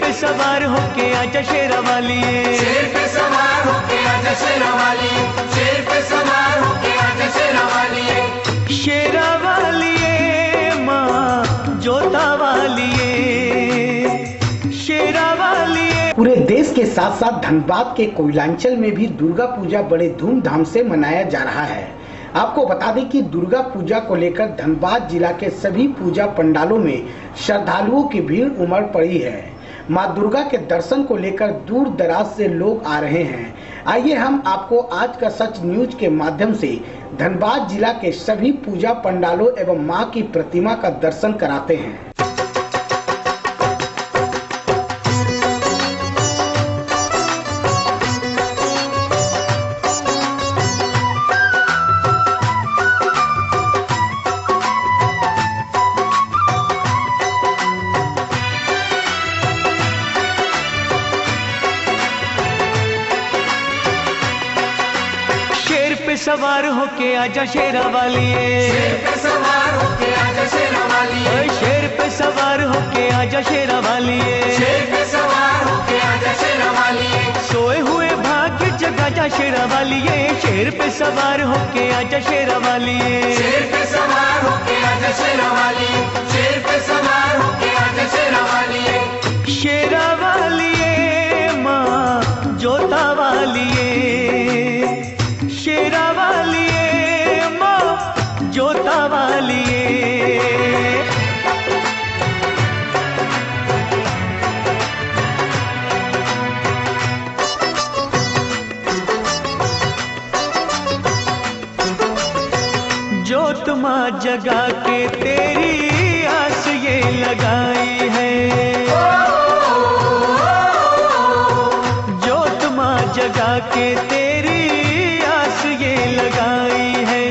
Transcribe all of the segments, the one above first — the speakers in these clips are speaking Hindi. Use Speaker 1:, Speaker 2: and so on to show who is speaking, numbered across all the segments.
Speaker 1: पे सवार होके आजा शेरा वालिए
Speaker 2: शेर पे सवार होके आजा शेरा वाली। शेर पे सवार होके आजा शेरा वाली।
Speaker 1: शेरा वालिए माँ जोता वालिए शेरा वालिए
Speaker 3: पूरे देश के साथ साथ धनबाद के कोयलांचल में भी दुर्गा पूजा बड़े धूमधाम से मनाया जा रहा है। आपको बता दें कि दुर्गा पूजा को लेकर धनबाद जिला के सभी पूजा पंडालों में श्रद्धालुओं की भीड़ उमड़ पड़ी है। माँ दुर्गा के दर्शन को लेकर दूर दराज से लोग आ रहे हैं। आइए हम आपको आज का सच न्यूज़ के माध्यम से धनबाद जिला के सभी पूजा पंडालों एवं माँ की प्रतिमा का दर्शन कराते हैं।
Speaker 1: होके आजा शेरा वालिए।
Speaker 2: शेर पे सवार होके आजा शेरा वाली
Speaker 1: शेर पे सवार होके आजा शेरा वालिए।
Speaker 2: शेर पे सवार होके आजा शेरा वाली
Speaker 1: सोए हुए भाग्य जगा जा शेरा वालिए। शेर पे सवार होके आजा शेरा वालिए।
Speaker 2: शेर पे सवार होके आजा शेरा वाली शेर पे सवार होके आजा शेरा वाली
Speaker 1: शेरा वालिए माँ जोता वालिए। जगा के तेरी आस ये लगाई है। जोत माँ जगा के तेरी आस ये लगाई है।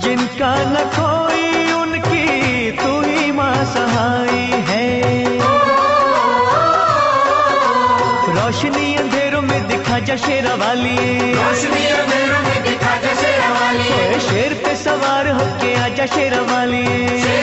Speaker 1: जिनका न कोई उनकी तू ही माँ सहाई है। रोशनी अंधेरों में दिखा जा शेरा वाली।
Speaker 2: रोशनी
Speaker 1: होके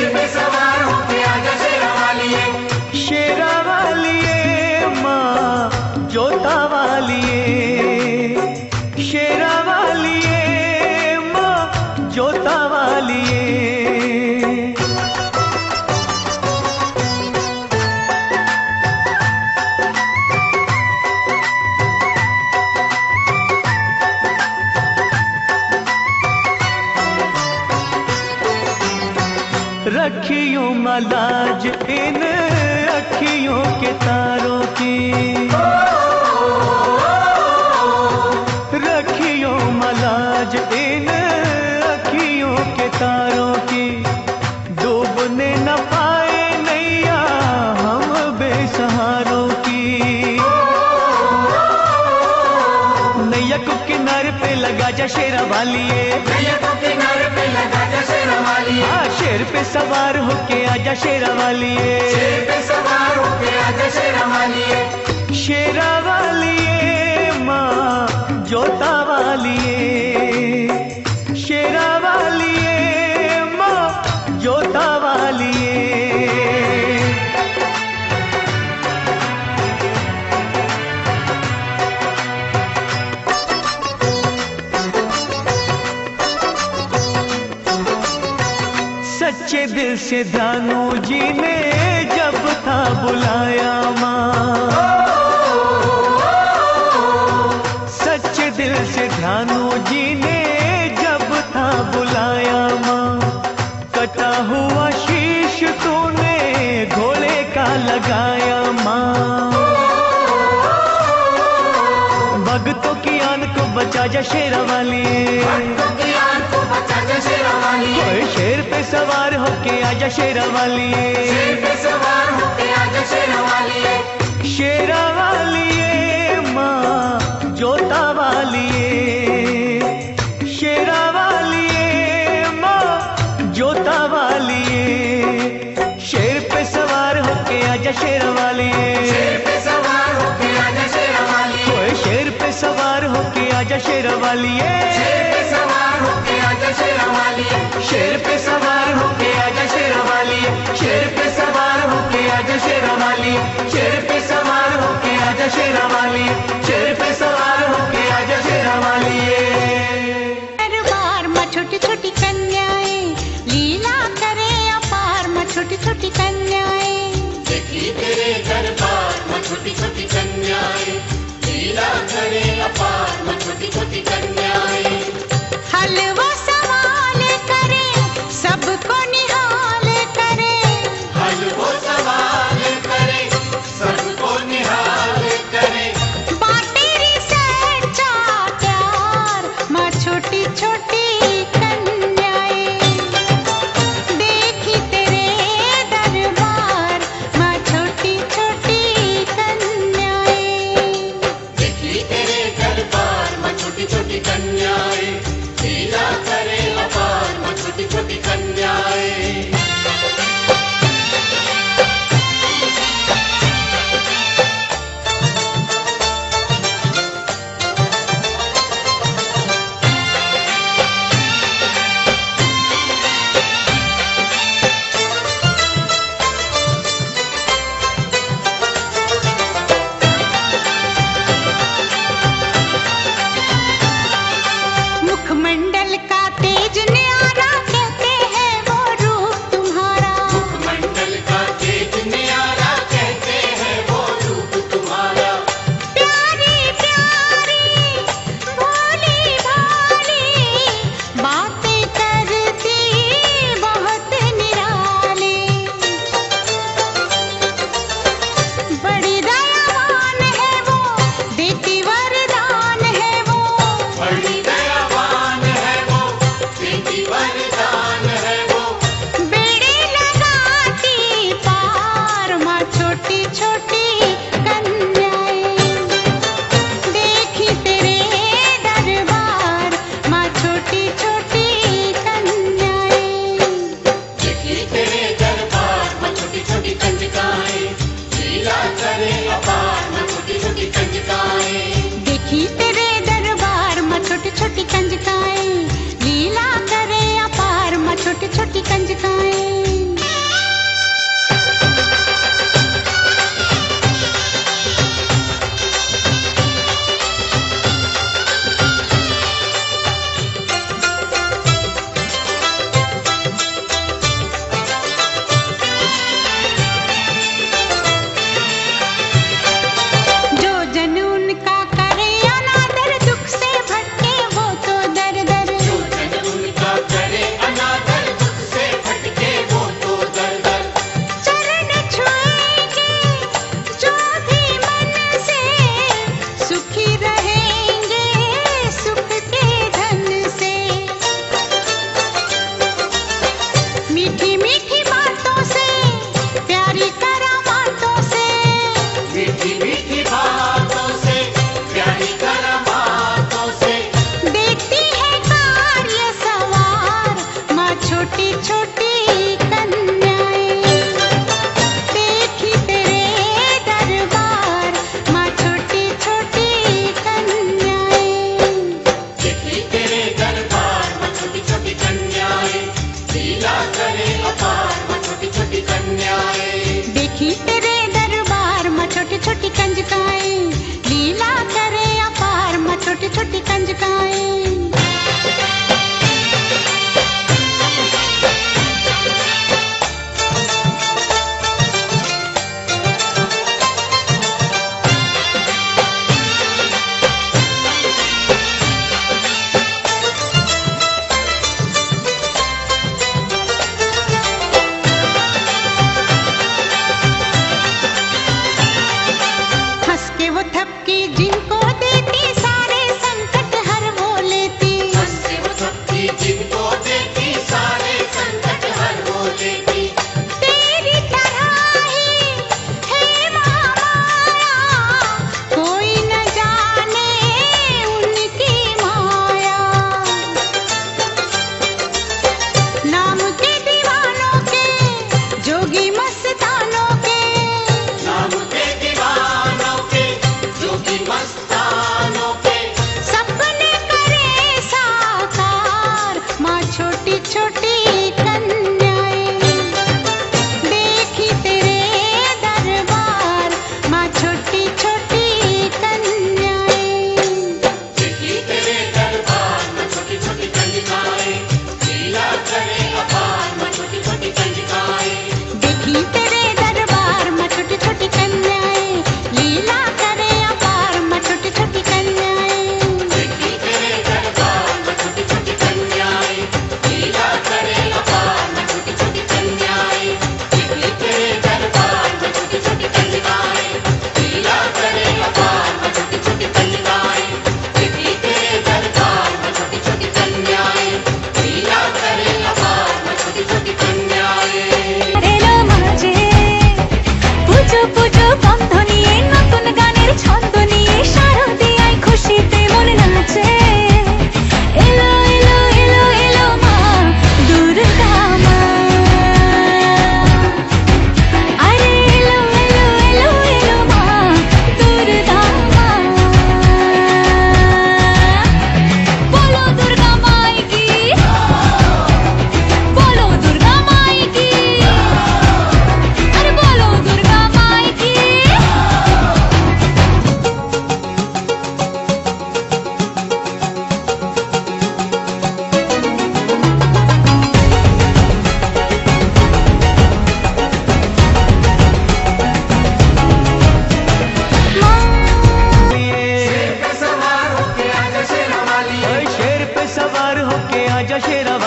Speaker 1: रखियो मलाज, इन अखियों के तारों की। रखियो मलाज, इन अखियों के तारों की। डूबने न पाए नैया, हम बेसहारों की। नैया को किनारे पे लगा जा शेरा वालिए।
Speaker 2: नैया को
Speaker 1: हाँ शेर पे सवार होके आजा शेरा वालिए
Speaker 2: शेर पे सवार होके आजा शेरा वाली
Speaker 1: शेरा वालिए माँ जोता वालिए सच्चे दिल से दानू जी ने जब था बुलाया। शेरा वाली
Speaker 2: शेर
Speaker 1: पे सवार होके आजा शेरा वाली
Speaker 2: शेरा
Speaker 1: वालिए माँ जोता वालिए शेरा वालिए माँ जोता वालिए शेर पे सवार होके आजा शेरा वालिए
Speaker 2: शेर पे सवार होके आजा शेरा वाली
Speaker 1: ओए शेर पे सवार होके आजा शेरा वालिए
Speaker 2: शेर पे सवार होके आजा शेर वालिया
Speaker 1: शेर पे सवार होके आजा शेर वालिया शेर पे सवार होके आजा शेर
Speaker 2: वालिया शेर पे सवार होके आजा शेर वालिया
Speaker 4: दरबार में छोटी छोटी कन्याएँ लीला करे अपार में छोटी छोटी कन्याएँ।
Speaker 2: देखी तेरे दरबार में छोटी छोटी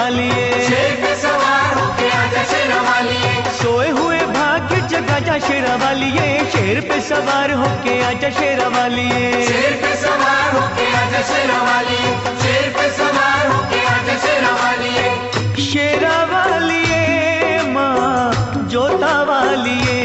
Speaker 4: संभालिए। सोए हुए भाग्य जगा
Speaker 2: जा
Speaker 1: शेरा वालिए
Speaker 2: शेर पे सवार होके आ जा शेरा वालिए शेर शेरा वालिए
Speaker 1: शेरा वालिए माँ जोता वालिए।